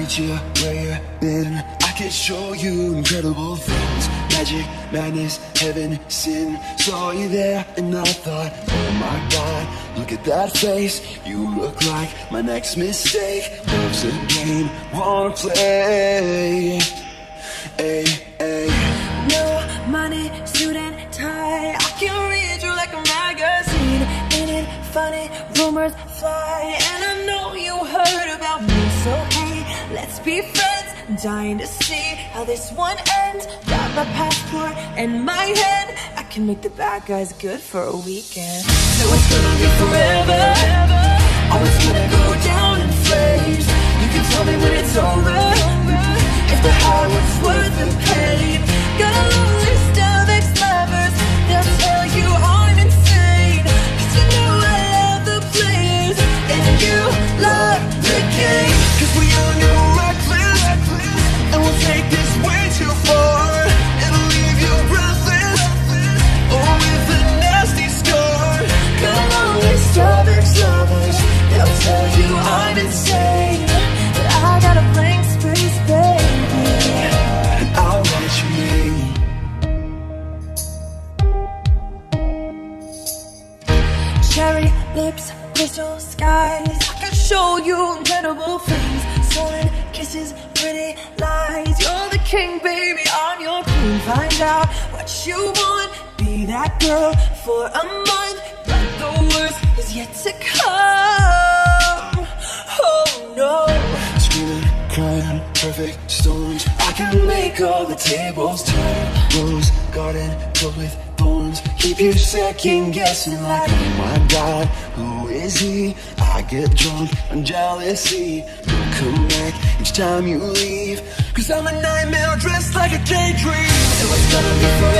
meet you where you've been. I could show you incredible things. Magic, madness, heaven, sin. Saw you there and I thought, oh my god, look at that face. You look like my next mistake. Love's a game, wanna play. Hey, hey. No money, suit and tie. I can read you like a magazine. Ain't it funny? Rumors fly, and I know you heard about me. So let's be friends. I'm dying to see how this one ends. Got my passport and my head. I can make the bad guys good for a weekend. So it's gonna be forever. Oh, it's gonna go down in flames. Lips, crystal skies. I can show you incredible things. Stolen kisses, pretty lies. You're the king, baby. I'm your queen. Find out what you want. Be that girl for a month. But the worst is yet to come. Oh no. Screaming, crying, perfect storms I can make all the tables turn Rose garden filled with thorns Keep you second guessing like Oh my god, who is he? I get drunk on jealousy Don't come back each time you leave Cause I'm a nightmare dressed like a daydream So it's gonna be forever.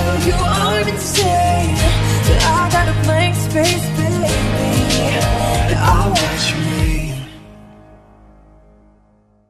Ex-lovers They'll tell you I'm insane. But I got a blank space,